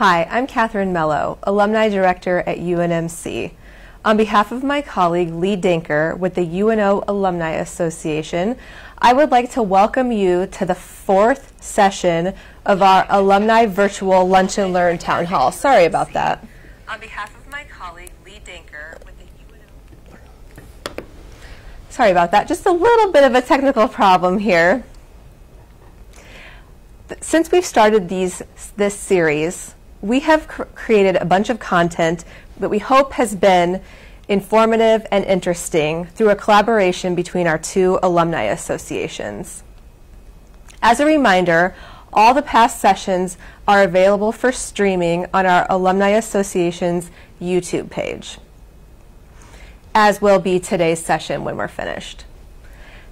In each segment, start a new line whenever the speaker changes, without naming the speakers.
Hi, I'm Catherine Mello, Alumni Director at UNMC. On behalf of my colleague Lee Denker with the UNO Alumni Association, I would like to welcome you to the fourth session of our Alumni Virtual Lunch and Learn Town Hall. Sorry about that. On behalf of my colleague Lee Denker with the UNO... Sorry about that. Just a little bit of a technical problem here. Since we've started these, this series, we have cr created a bunch of content that we hope has been informative and interesting through a collaboration between our two alumni associations. As a reminder, all the past sessions are available for streaming on our Alumni Association's YouTube page, as will be today's session when we're finished.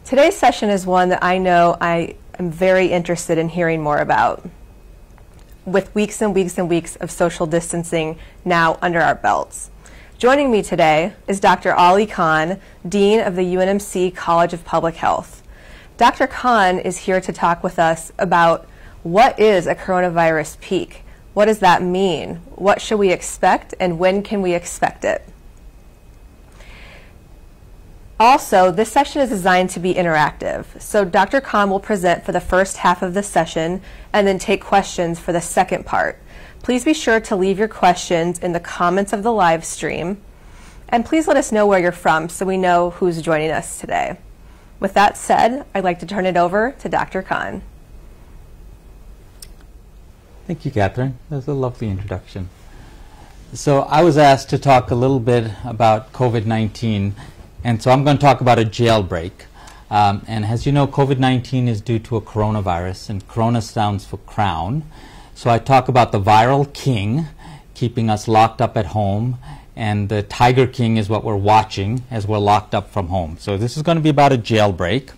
Today's session is one that I know I am very interested in hearing more about, with weeks and weeks and weeks of social distancing now under our belts. Joining me today is Dr. Ali Khan, Dean of the UNMC College of Public Health. Dr. Khan is here to talk with us about what is a coronavirus peak? What does that mean? What should we expect and when can we expect it? Also, this session is designed to be interactive. So Dr. Khan will present for the first half of the session and then take questions for the second part. Please be sure to leave your questions in the comments of the live stream. And please let us know where you're from so we know who's joining us today. With that said, I'd like to turn it over to Dr. Khan.
Thank you, Catherine. That was a lovely introduction. So I was asked to talk a little bit about COVID-19, and so I'm going to talk about a jailbreak. Um, and as you know, COVID-19 is due to a coronavirus, and corona sounds for crown. So I talk about the viral king keeping us locked up at home, and the tiger king is what we're watching as we're locked up from home. So this is going to be about a jailbreak,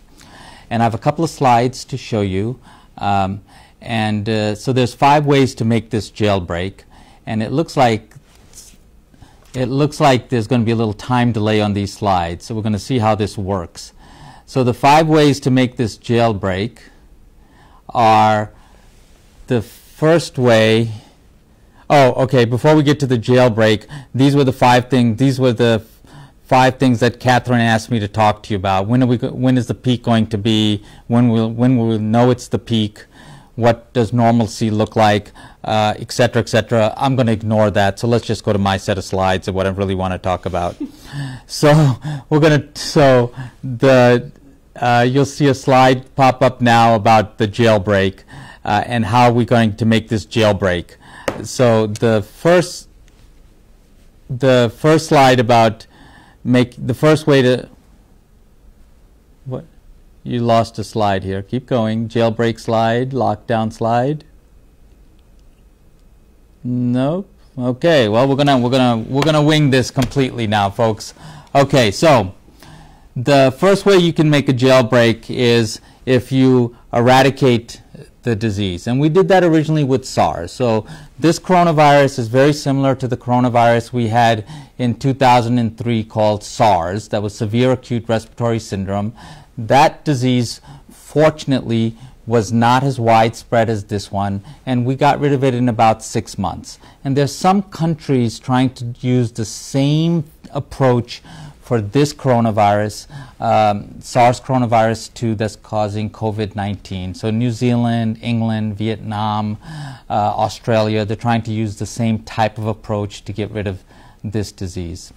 and I have a couple of slides to show you. Um, and uh, so there's five ways to make this jailbreak, and it looks like it looks like there's going to be a little time delay on these slides. So we're going to see how this works. So the five ways to make this jailbreak are the first way, oh, okay, before we get to the jailbreak, these were the five things, these were the five things that Catherine asked me to talk to you about. When, are we, when is the peak going to be? When will, when will we know it's the peak? What does normalcy look like? Uh, et cetera, et cetera. I'm going to ignore that. So let's just go to my set of slides of what I really want to talk about. so we're going to, so the, uh, you'll see a slide pop up now about the jailbreak uh, and how we're going to make this jailbreak. So the first, the first slide about make the first way to what you lost a slide here. Keep going. Jailbreak slide, lockdown slide. Nope. Okay. Well, we're gonna we're gonna we're gonna wing this completely now, folks. Okay. So the first way you can make a jailbreak is if you eradicate the disease. And we did that originally with SARS. So this coronavirus is very similar to the coronavirus we had in 2003 called SARS, that was severe acute respiratory syndrome. That disease, fortunately, was not as widespread as this one, and we got rid of it in about six months. And there's some countries trying to use the same approach for this coronavirus, um, SARS coronavirus 2 that's causing COVID 19. So, New Zealand, England, Vietnam, uh, Australia, they're trying to use the same type of approach to get rid of this disease.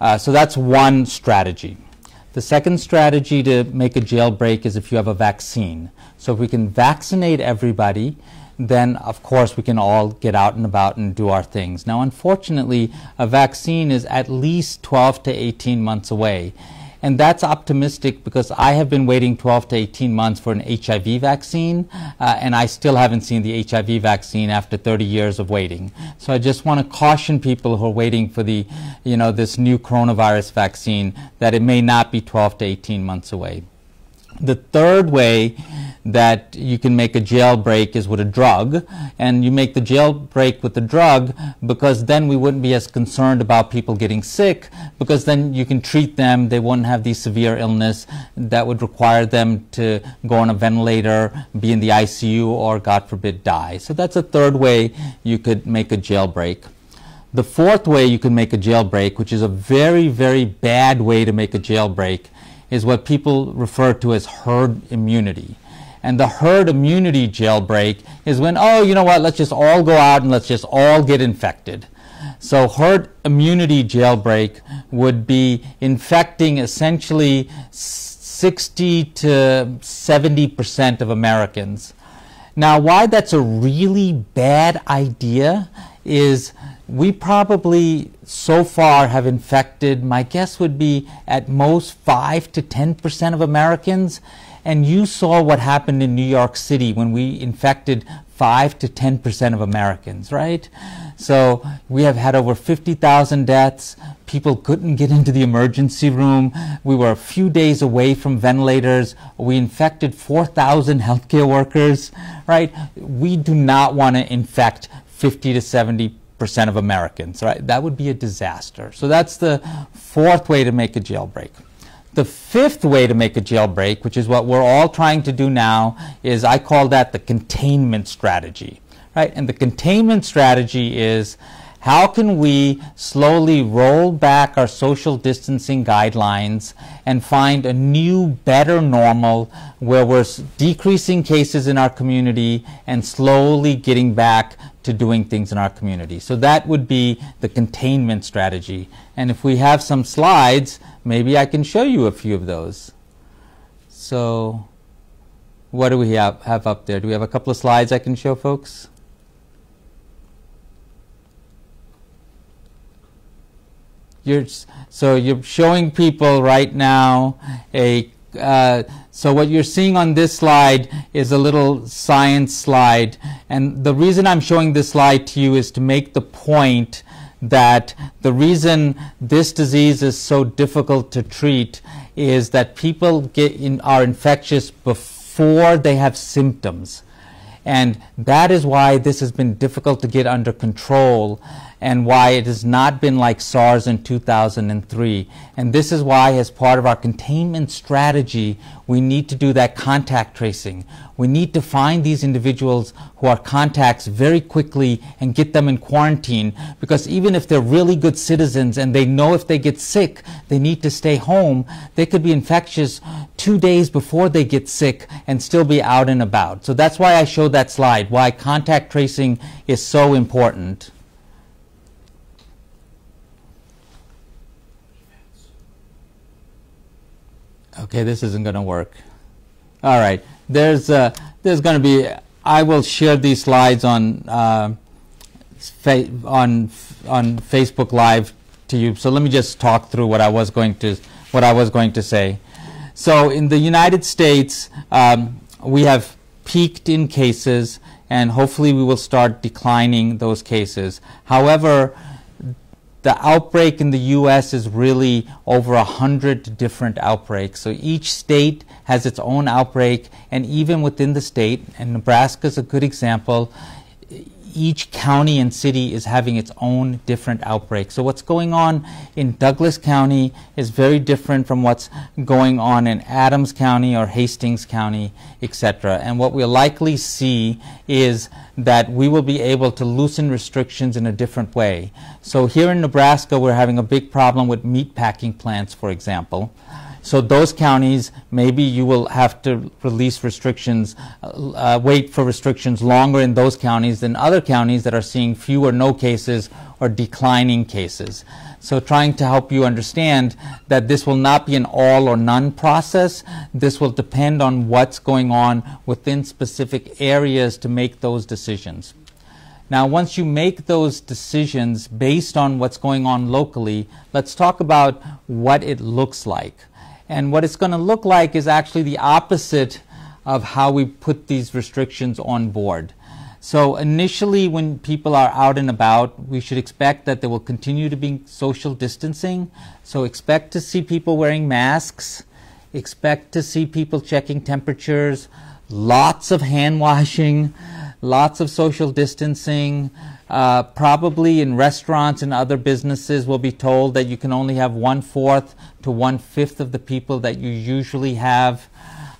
Uh, so, that's one strategy. The second strategy to make a jailbreak is if you have a vaccine. So, if we can vaccinate everybody, then of course we can all get out and about and do our things. Now, unfortunately, a vaccine is at least 12 to 18 months away. And that's optimistic because I have been waiting 12 to 18 months for an HIV vaccine, uh, and I still haven't seen the HIV vaccine after 30 years of waiting. So I just want to caution people who are waiting for the, you know, this new coronavirus vaccine that it may not be 12 to 18 months away. The third way that you can make a jailbreak is with a drug, and you make the jailbreak with the drug because then we wouldn't be as concerned about people getting sick because then you can treat them, they wouldn't have these severe illness that would require them to go on a ventilator, be in the ICU, or God forbid die. So that's a third way you could make a jailbreak. The fourth way you can make a jailbreak, which is a very, very bad way to make a jailbreak, is what people refer to as herd immunity. And the herd immunity jailbreak is when, oh, you know what, let's just all go out and let's just all get infected. So herd immunity jailbreak would be infecting essentially 60 to 70 percent of Americans. Now, why that's a really bad idea is we probably so far have infected, my guess would be at most 5 to 10 percent of Americans. And you saw what happened in New York City when we infected 5 to 10 percent of Americans, right? So we have had over 50,000 deaths. People couldn't get into the emergency room. We were a few days away from ventilators. We infected 4,000 healthcare workers, right? We do not want to infect 50 to 70 percent of Americans, right? That would be a disaster. So that's the fourth way to make a jailbreak. The fifth way to make a jailbreak, which is what we're all trying to do now, is I call that the containment strategy. Right? And the containment strategy is how can we slowly roll back our social distancing guidelines and find a new, better normal where we're decreasing cases in our community and slowly getting back to doing things in our community. So that would be the containment strategy. And if we have some slides, maybe I can show you a few of those. So what do we have, have up there? Do we have a couple of slides I can show folks? You're, so you're showing people right now a uh, so what you're seeing on this slide is a little science slide. And the reason I'm showing this slide to you is to make the point that the reason this disease is so difficult to treat is that people get in, are infectious before they have symptoms. And that is why this has been difficult to get under control and why it has not been like SARS in 2003. And this is why, as part of our containment strategy, we need to do that contact tracing. We need to find these individuals who are contacts very quickly and get them in quarantine because even if they're really good citizens and they know if they get sick, they need to stay home, they could be infectious two days before they get sick and still be out and about. So that's why I showed that slide, why contact tracing is so important. Okay, this isn't going to work. All right, there's uh, there's going to be. I will share these slides on uh, on on Facebook Live to you. So let me just talk through what I was going to what I was going to say. So in the United States, um, we have peaked in cases, and hopefully we will start declining those cases. However, the outbreak in the U.S. is really over a hundred different outbreaks. So each state has its own outbreak, and even within the state, and Nebraska is a good example, each county and city is having its own different outbreak. So what's going on in Douglas County is very different from what's going on in Adams County or Hastings County, etc. And what we'll likely see is that we will be able to loosen restrictions in a different way. So here in Nebraska, we're having a big problem with meat packing plants, for example. So those counties, maybe you will have to release restrictions, uh, uh, wait for restrictions longer in those counties than other counties that are seeing few or no cases or declining cases. So trying to help you understand that this will not be an all or none process. This will depend on what's going on within specific areas to make those decisions. Now, once you make those decisions based on what's going on locally, let's talk about what it looks like. And what it's going to look like is actually the opposite of how we put these restrictions on board. So initially, when people are out and about, we should expect that there will continue to be social distancing. So expect to see people wearing masks. expect to see people checking temperatures, lots of hand washing, lots of social distancing. Uh, probably in restaurants and other businesses, will be told that you can only have one fourth to one fifth of the people that you usually have.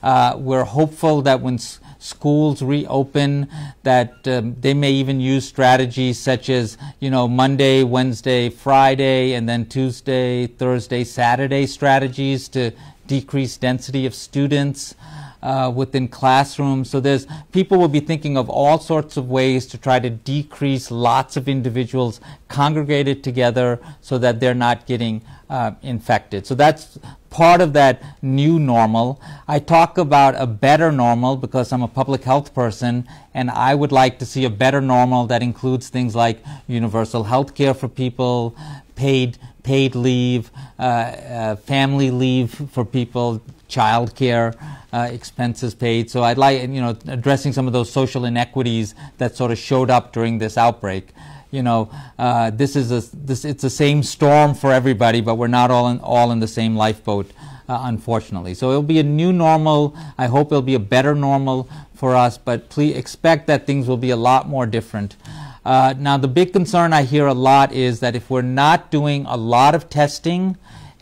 Uh, we're hopeful that when schools reopen, that um, they may even use strategies such as, you know, Monday, Wednesday, Friday, and then Tuesday, Thursday, Saturday strategies to decrease density of students uh, within classrooms. So there's people will be thinking of all sorts of ways to try to decrease lots of individuals congregated together so that they're not getting uh, infected. So that's part of that new normal. I talk about a better normal because I'm a public health person and I would like to see a better normal that includes things like universal health care for people, paid paid leave, uh, uh, family leave for people, child care uh, expenses paid. So I'd like, you know, addressing some of those social inequities that sort of showed up during this outbreak. You know, uh, this is a this it's the same storm for everybody, but we're not all in all in the same lifeboat, uh, unfortunately. So it'll be a new normal. I hope it'll be a better normal for us, but please expect that things will be a lot more different. Uh, now, the big concern I hear a lot is that if we're not doing a lot of testing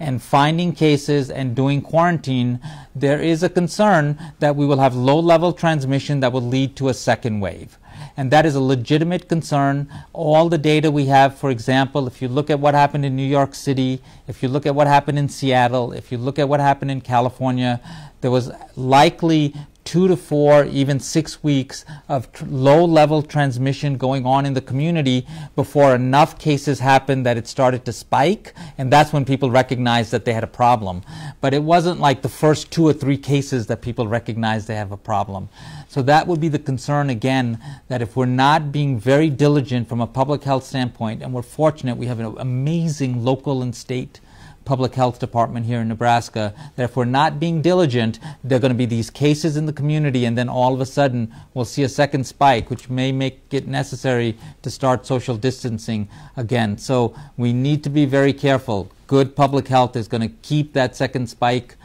and finding cases and doing quarantine, there is a concern that we will have low level transmission that will lead to a second wave. And that is a legitimate concern. All the data we have, for example, if you look at what happened in New York City, if you look at what happened in Seattle, if you look at what happened in California, there was likely two to four, even six weeks of tr- low level transmission going on in the community before enough cases happened that it started to spike. And that's when people recognized that they had a problem. But it wasn't like the first two or three cases that people recognized they have a problem. So that would be the concern again that if we're not being very diligent from a public health standpoint, and we're fortunate we have an amazing local and state public health department here in Nebraska that if we're not being diligent, there are going to be these cases in the community, and then all of a sudden we'll see a second spike, which may make it necessary to start social distancing again. So we need to be very careful. Good public health is going to keep that second spike.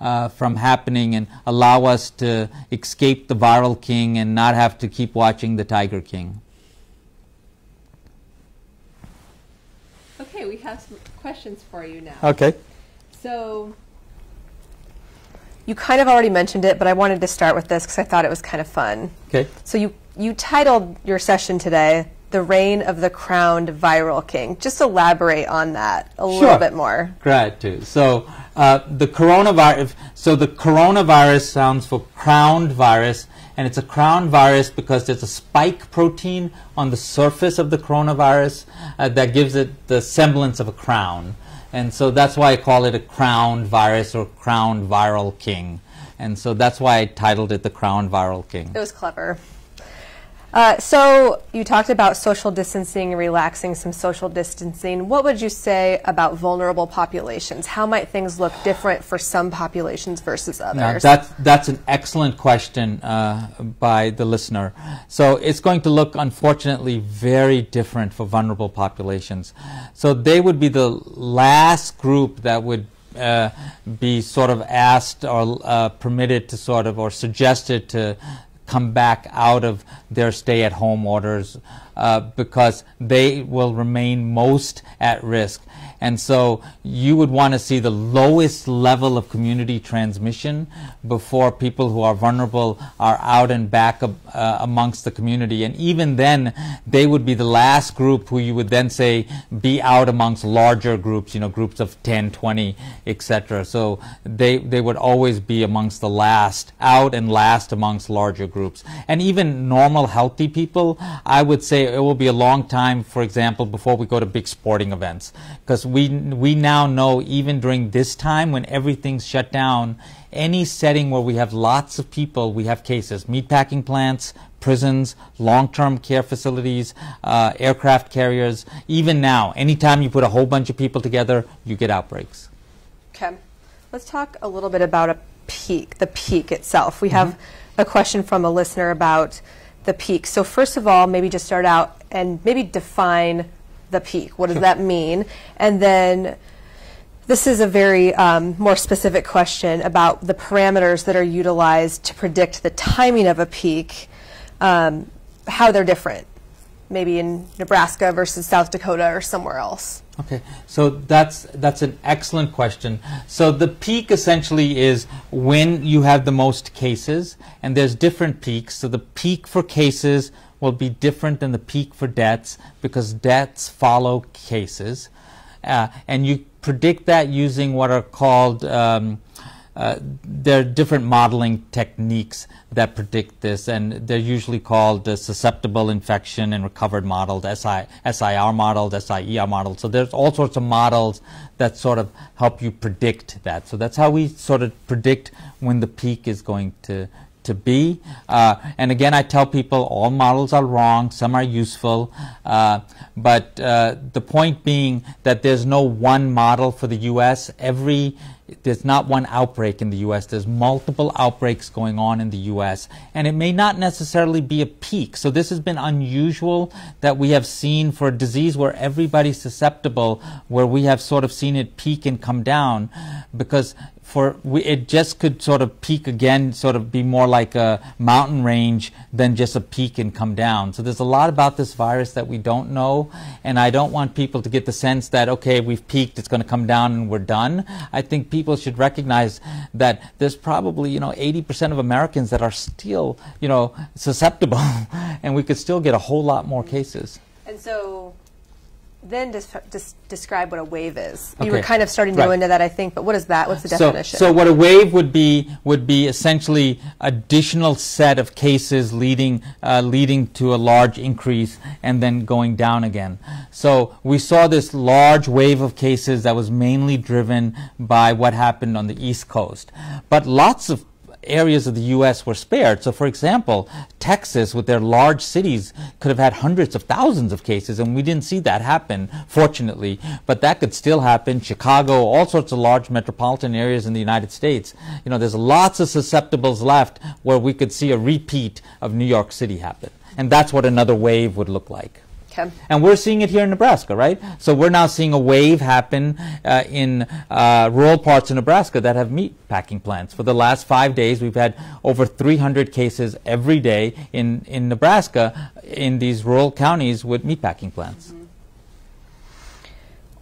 Uh, from happening and allow us to escape the viral king and not have to keep watching the Tiger King.
Okay, we have some questions for you now.
Okay.
So, you kind of already mentioned it, but I wanted to start with this because I thought it was kind of fun.
Okay.
So, you, you titled your session today, The Reign of the Crowned Viral King. Just elaborate on that a little bit more.
Glad to. So uh, the coronavirus. So the coronavirus sounds for crowned virus, and it's a crown virus because there's a spike protein on the surface of the coronavirus uh, that gives it the semblance of a crown, and so that's why I call it a crown virus or crown viral king, and so that's why I titled it the crown viral king.
It was clever. Uh, so, you talked about social distancing, and relaxing some social distancing. What would you say about vulnerable populations? How might things look different for some populations versus
Now,
others?
that's, that's an excellent question uh, by the listener. So it's going to look, unfortunately, very different for vulnerable populations. So they would be the last group that would uh, be sort of asked or uh, permitted to sort of, or suggested to come back out of their stay at home orders uh, because they will remain most at risk. And so you would want to see the lowest level of community transmission before people who are vulnerable are out and back uh, amongst the community. And even then, they would be the last group who you would then say be out amongst larger groups, you know, groups of 10, 20, etc. So they, they would always be amongst the last, out and last amongst larger groups. And even normal, healthy people, I would say it will be a long time, for example, before we go to big sporting events. Because we, we now know, even during this time when everything's shut down, any setting where we have lots of people, we have cases. Meatpacking plants, prisons, long-term care facilities, uh, aircraft carriers. Even now, anytime you put a whole bunch of people together, you get outbreaks.
Okay. Let's talk a little bit about a peak, the peak itself. We have a question from a listener about the peak. So, first of all, maybe just start out and maybe define the peak. What does that mean? And then This is a very um, more specific question about the parameters that are utilized to predict the timing of a peak, um, how they're different, maybe in Nebraska versus South Dakota or somewhere else.
Okay, so that's that's an excellent question. So the peak essentially is when you have the most cases, and there's different peaks. So the peak for cases will be different than the peak for deaths because deaths follow cases, uh, and you predict that using what are called um, uh, there are different modeling techniques that predict this, and they're usually called the susceptible infection and recovered models, SI, SIR models, SIER models. So there's all sorts of models that sort of help you predict that. So that's how we sort of predict when the peak is going to to be. Uh, and again, I tell people all models are wrong, some are useful, uh, but uh, the point being that there's no one model for the U.S. Every there's not one outbreak in the U.S. There's multiple outbreaks going on in the U.S. and it may not necessarily be a peak. So this has been unusual that we have seen for a disease where everybody's susceptible, where we have sort of seen it peak and come down, because for we, it just could sort of peak again, sort of be more like a mountain range than just a peak and come down. So there's a lot about this virus that we don't know, and I don't want people to get the sense that okay, we've peaked, it's going to come down, and we're done. I think people should recognize that there's probably you know 80% of Americans that are still you know susceptible, and we could still get a whole lot more cases.
And so then just, just describe what a wave is. You were kind of starting to go into that, I think, but what is that? What's the
So,
definition?
so what a wave would be would be essentially additional set of cases leading uh, leading to a large increase and then going down again. So we saw this large wave of cases that was mainly driven by what happened on the East Coast, but lots of areas of the U.S. were spared. So, for example, Texas, with their large cities, could have had hundreds of thousands of cases, and we didn't see that happen, fortunately. But that could still happen. Chicago, all sorts of large metropolitan areas in the United States. You know, there's lots of susceptibles left where we could see a repeat of New York City happen. And that's what another wave would look like.
Okay.
And we're seeing it here in Nebraska, right? So we're now seeing a wave happen uh, in uh, rural parts of Nebraska that have meat packing plants. For the last five days, we've had over 300 cases every day in, in Nebraska in these rural counties with meat packing plants.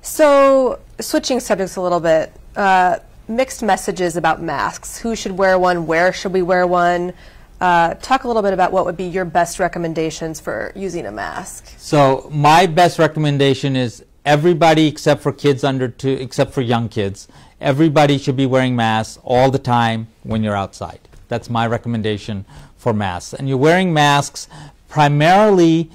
So, switching subjects a little bit, uh, mixed messages about masks. Who should wear one? Where should we wear one? Uh, talk a little bit about what would be your best recommendations for using a mask.
So my best recommendation is everybody except for kids under two, except for young kids, everybody should be wearing masks all the time when you're outside. That's my recommendation for masks. And you're wearing masks primarily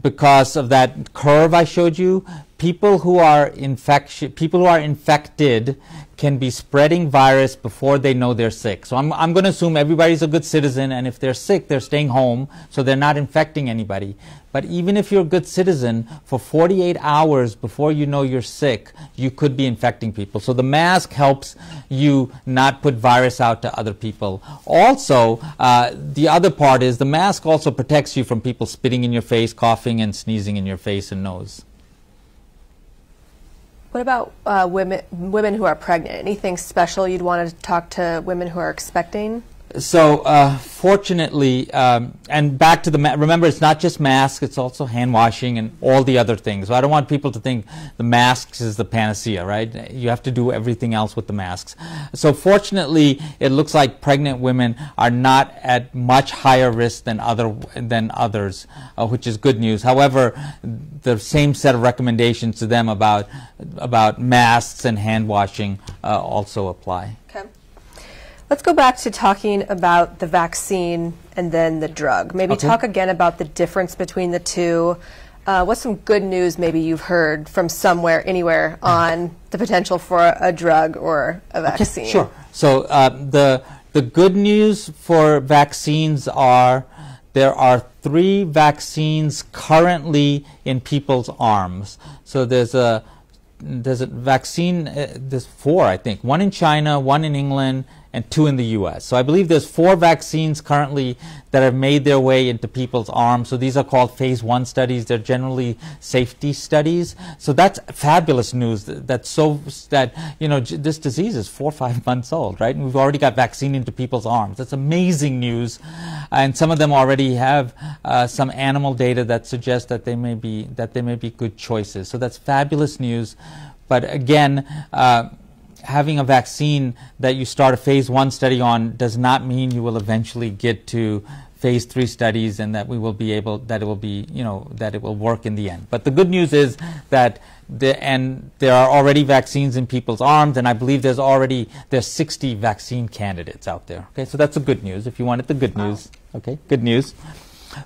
because of that curve I showed you. People who are infection, people who are infected can be spreading virus before they know they're sick. So I'm, I'm going to assume everybody's a good citizen, and if they're sick, they're staying home, so they're not infecting anybody. But even if you're a good citizen, for 48 hours before you know you're sick, you could be infecting people. So the mask helps you not put virus out to other people. Also, uh, the other part is the mask also protects you from people spitting in your face, coughing, and sneezing in your face and nose.
What about uh, women women who are pregnant? Anything special you'd want to talk to women who are expecting?
So, uh, fortunately, um, and back to the remember, it's not just masks; it's also hand washing and all the other things. So, I don't want people to think the masks is the panacea, right? You have to do everything else with the masks. So, fortunately, it looks like pregnant women are not at much higher risk than other than others, uh, which is good news. However, the same set of recommendations to them about about masks and hand washing uh, also apply.
Okay. Let's go back to talking about the vaccine and then the drug. Maybe
Okay.
talk again about the difference between the two. Uh, what's some good news maybe you've heard from somewhere, anywhere on the potential for a drug or a vaccine?
Sure. So uh, the the good news for vaccines are there are three vaccines currently in people's arms. So there's a there's a vaccine. Uh, there's four, I think. One in China, one in England, and two in the U.S. So I believe there's four vaccines currently that have made their way into people's arms. So these are called phase one studies. They're generally safety studies. So that's fabulous news. That, that's so that you know this disease is four or five months old, right? And we've already got vaccine into people's arms. That's amazing news. And some of them already have uh, some animal data that suggests that they may be that they may be good choices. So that's fabulous news. But again. Uh, having a vaccine that you start a phase one study on does not mean you will eventually get to phase three studies and that we will be able that it will be you know that it will work in the end. But the good news is that the, and there are already vaccines in people's arms and i believe there's already there's 60 vaccine candidates out there. Okay so that's the good news. If you wanted the good news okay good news.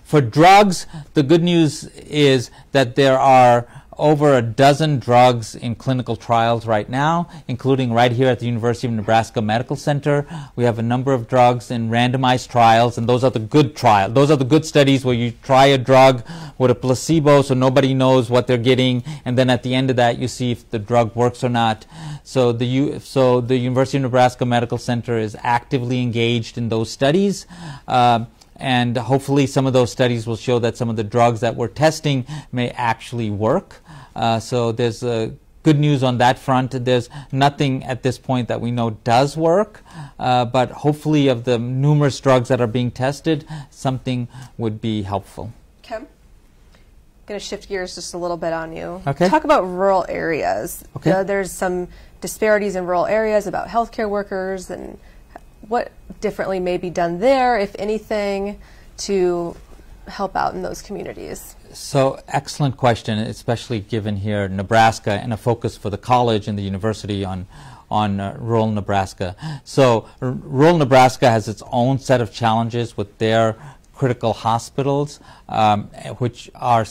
For drugs the good news is that there are over a dozen drugs in clinical trials right now, including right here at the University of Nebraska Medical Center. We have a number of drugs in randomized trials, and those are the good trials. Those are the good studies where you try a drug with a placebo so nobody knows what they're getting, and then at the end of that you see if the drug works or not. So the, U so the University of Nebraska Medical Center is actively engaged in those studies. Uh, and hopefully some of those studies will show that some of the drugs that we're testing may actually work. Uh, so there's uh, good news on that front. There's nothing at this point that we know does work, uh, but hopefully of the numerous drugs that are being tested, something would be helpful.
Kim? I'm going to shift gears just a little bit on you.
Okay.
Talk about rural areas.
Okay.
Uh, there's some disparities in rural areas about healthcare workers and what differently may be done there, if anything, to help out in those communities.
So, excellent question, especially given here Nebraska and a focus for the college and the university on on uh, rural Nebraska. So, rural Nebraska has its own set of challenges with their critical hospitals, um, which are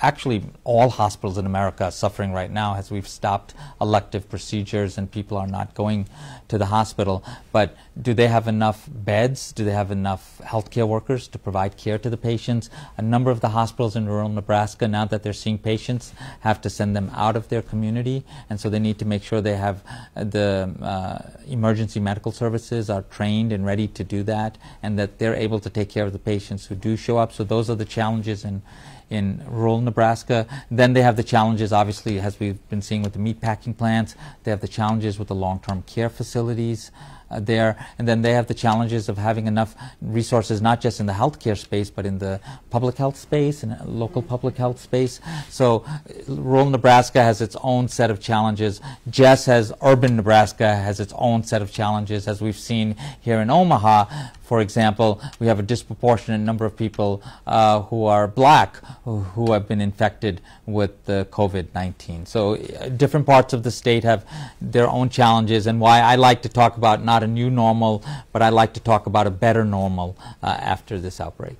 actually all hospitals in America suffering right now as we've stopped elective procedures and people are not going to the hospital. But do they have enough beds? Do they have enough healthcare workers to provide care to the patients? A number of the hospitals in rural Nebraska, now that they're seeing patients, have to send them out of their community, and so they need to make sure they have uh, the uh, emergency medical services are trained and ready to do that, and that they're able to take care of the patients who do show up. So those are the challenges in in rural Nebraska. Then they have the challenges, obviously, as we've been seeing with the meatpacking plants. They have the challenges with the long-term care facilities uh, there, and then they have the challenges of having enough resources, not just in the healthcare space, but in the public health space and uh, local public health space. So, uh, rural Nebraska has its own set of challenges. Jess has urban Nebraska has its own set of challenges, as we've seen here in Omaha. For example, we have a disproportionate number of people uh, who are black who, who have been infected with the COVID-19. So uh, different parts of the state have their own challenges and why I like to talk about not a new normal, but I like to talk about a better normal uh, after this outbreak.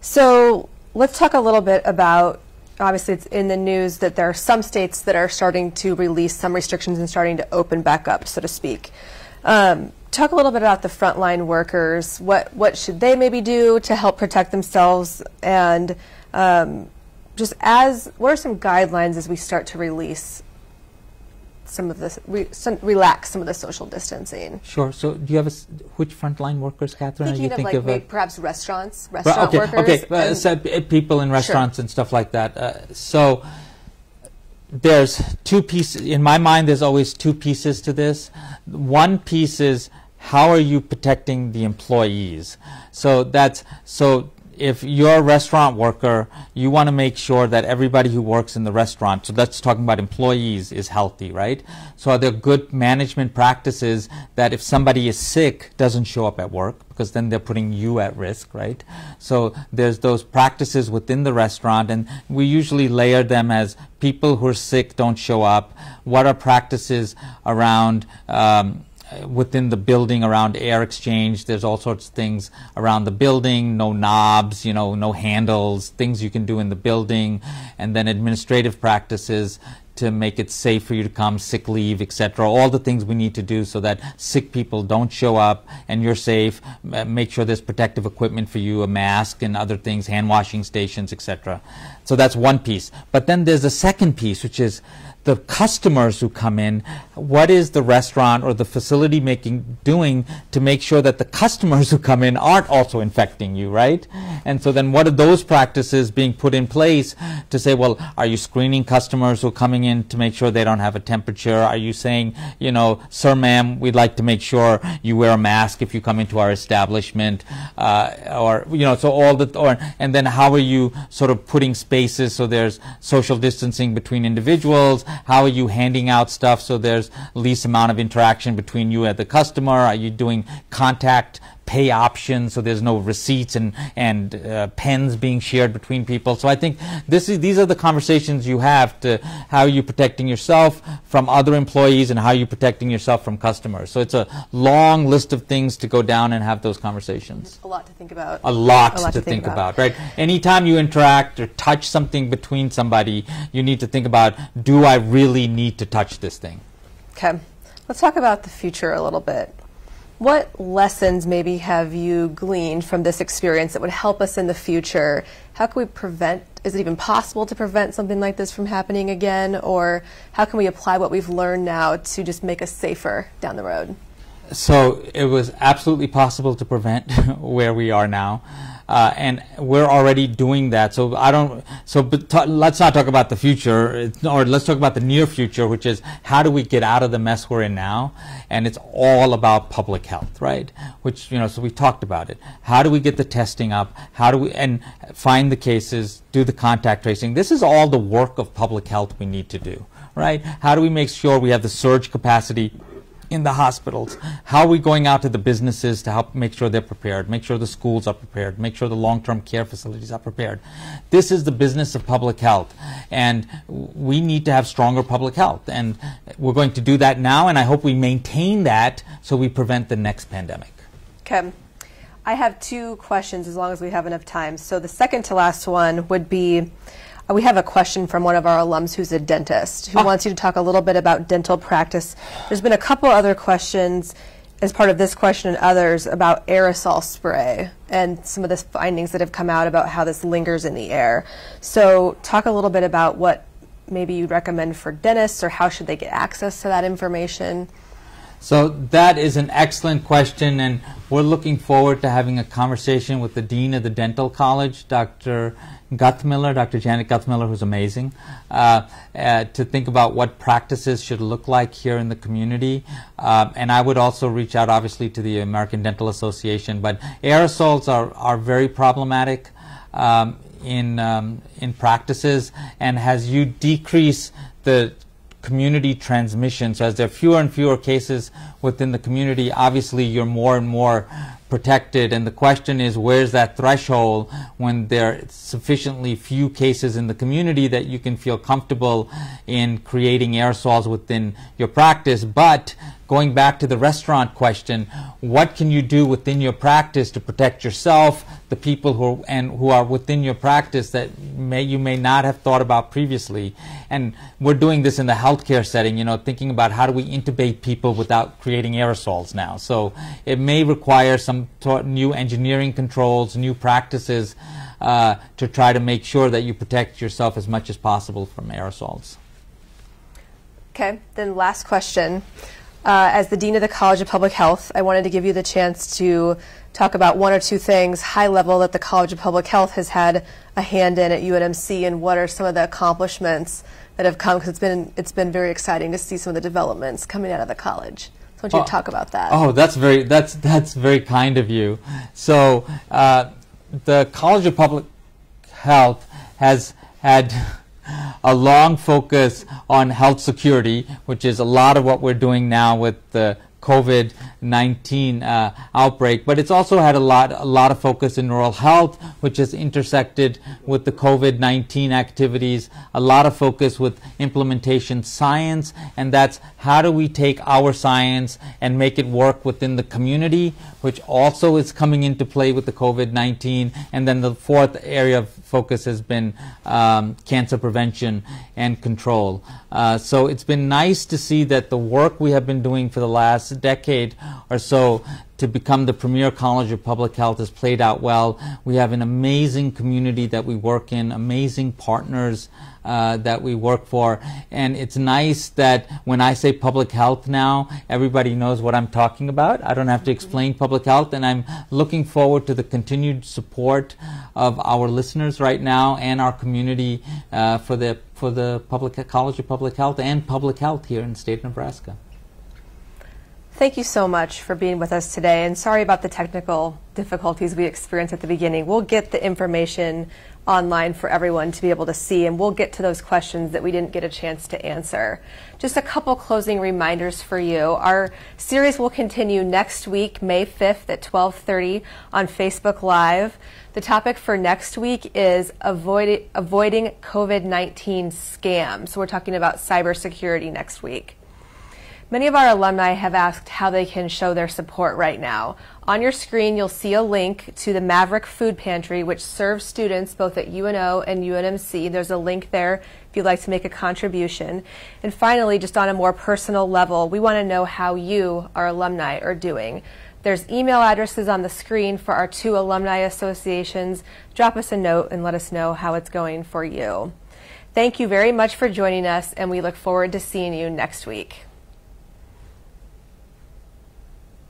So let's talk a little bit about. Obviously, it's in the news that there are some states that are starting to release some restrictions and starting to open back up, so to speak. Um, talk a little bit about the frontline workers. What what should they maybe do to help protect themselves, and um, just as what are some guidelines as we start to release some of this, re, some, relax some of the social distancing?
Sure. So, do you have a which frontline workers, Catherine?
Thinking
you
of
think
like
of
maybe perhaps restaurants, restaurant
okay,
workers.
okay. So, uh, people in restaurants and stuff like that. Uh, so there's two pieces. In my mind, there's always two pieces to this. One piece is how are you protecting the employees? So that's so. If you're a restaurant worker, you want to make sure that everybody who works in the restaurant, so that's talking about employees, is healthy, right? So are there good management practices that if somebody is sick, doesn't show up at work, because then they're putting you at risk, right? So there's those practices within the restaurant, and we usually layer them as people who are sick don't show up. What are practices around um, Uh, within the building around air exchange? There's all sorts of things around the building, no knobs, you know, no handles, things you can do in the building, and then administrative practices to make it safe for you to come, sick leave, etc. All the things we need to do so that sick people don't show up and you're safe. Make sure there's protective equipment for you, a mask and other things, hand washing stations, etc. So that's one piece. But then there's a second piece, which is the customers who come in, what is the restaurant or the facility making doing to make sure that the customers who come in aren't also infecting you, right? And so then what are those practices being put in place to say, well, are you screening customers who are coming in to make sure they don't have a temperature? Are you saying, you know, sir, ma'am, we'd like to make sure you wear a mask if you come into our establishment, uh, or you know, so all the or and then how are you sort of putting spaces so there's social distancing between individuals? How are you handing out stuff so there's least amount of interaction between you and the customer? Are you doing contact pay options so there's no receipts and and uh, pens being shared between people? So I think this is these are the conversations you have to how are you protecting yourself from other employees and how are you protecting yourself from customers. So it's a long list of things to go down and have those conversations.
A lot to think about.
A lot, a lot to, to, think, think about. about, right? Anytime you interact or touch something between somebody, you need to think about, do I really need to touch this thing?
Okay. Let's talk about the future a little bit. What lessons maybe have you gleaned from this experience that would help us in the future? How can we prevent, is it even possible to prevent something like this from happening again? Or how can we apply what we've learned now to just make us safer down the road?
So it was absolutely possible to prevent where we are now. Uh, and we're already doing that. So I don't. So let's not talk about the future, or let's talk about the near future, which is how do we get out of the mess we're in now? And it's all about public health, right? Which you know. So we talked about it. How do we get the testing up? How do we and find the cases, do the contact tracing? This is all the work of public health we need to do, right? How do we make sure we have the surge capacity? In the hospitals? How are we going out to the businesses to help make sure they're prepared, make sure the schools are prepared, make sure the long-term care facilities are prepared? This is the business of public health, and we need to have stronger public health, and we're going to do that now, and I hope we maintain that so we prevent the next pandemic.
Okay. I have two questions as long as we have enough time. So the second to last one would be Uh, we have a question from one of our alums who's a dentist who oh. wants you to talk a little bit about dental practice. There's been a couple other questions as part of this question and others about aerosol spray and some of the findings that have come out about how this lingers in the air. So talk a little bit about what maybe you'd recommend for dentists or how should they get access to that information.
So that is an excellent question, and we're looking forward to having a conversation with the Dean of the Dental College, Dr. Guthmiller, Dr. Janet Guthmiller, who's amazing, uh, uh, to think about what practices should look like here in the community. Uh, and I would also reach out, obviously, to the American Dental Association. But aerosols are, are very problematic um, in, um, in practices, and as you decrease the community transmission, so as there are fewer and fewer cases within the community, obviously you're more and more protected. And the question is, where's that threshold when there are sufficiently few cases in the community that you can feel comfortable in creating aerosols within your practice, but going back to the restaurant question, what can you do within your practice to protect yourself, the people who are, and who are within your practice that may you may not have thought about previously? And we're doing this in the healthcare setting, you know, thinking about how do we intubate people without creating aerosols now. So it may require some new engineering controls, new practices uh, to try to make sure that you protect yourself as much as possible from aerosols.
Okay, then last question. Uh, as the Dean of the College of Public Health, I wanted to give you the chance to talk about one or two things high level that the College of Public Health has had a hand in at UNMC and what are some of the accomplishments that have come because it's been, it's been very exciting to see some of the developments coming out of the college. So I want you oh, to talk about that.
Oh, that's very, that's, that's very kind of you. So uh, the College of Public Health has had a long focus on health security, which is a lot of what we're doing now with the COVID-19 uh, outbreak, but it's also had a lot, a lot of focus in rural health, which has intersected with the COVID-19 activities, a lot of focus with implementation science, and that's how do we take our science and make it work within the community, which also is coming into play with the COVID-19, and then the fourth area of focus has been um, cancer prevention and control. Uh, so it's been nice to see that the work we have been doing for the last decade or so to become the premier college of public health has played out well. We have an amazing community that we work in, amazing partners uh, that we work for. And it's nice that when I say public health now, everybody knows what I'm talking about. I don't have to explain public health. And I'm looking forward to the continued support of our listeners right now and our community uh, for the for the public College of Public Health and public health here in the state of Nebraska.
Thank you so much for being with us today, and sorry about the technical difficulties we experienced at the beginning. We'll get the information online for everyone to be able to see, and we'll get to those questions that we didn't get a chance to answer. Just a couple closing reminders for you. Our series will continue next week, May 5th at 12:30 on Facebook Live. The topic for next week is avoid, avoiding COVID-19 scams. So we're talking about cybersecurity next week. Many of our alumni have asked how they can show their support right now. On your screen, you'll see a link to the Maverick Food Pantry, which serves students both at UNO and UNMC. There's a link there if you'd like to make a contribution. And finally, just on a more personal level, we want to know how you, our alumni, are doing. There's email addresses on the screen for our two alumni associations. Drop us a note and let us know how it's going for you. Thank you very much for joining us, and we look forward to seeing you next week.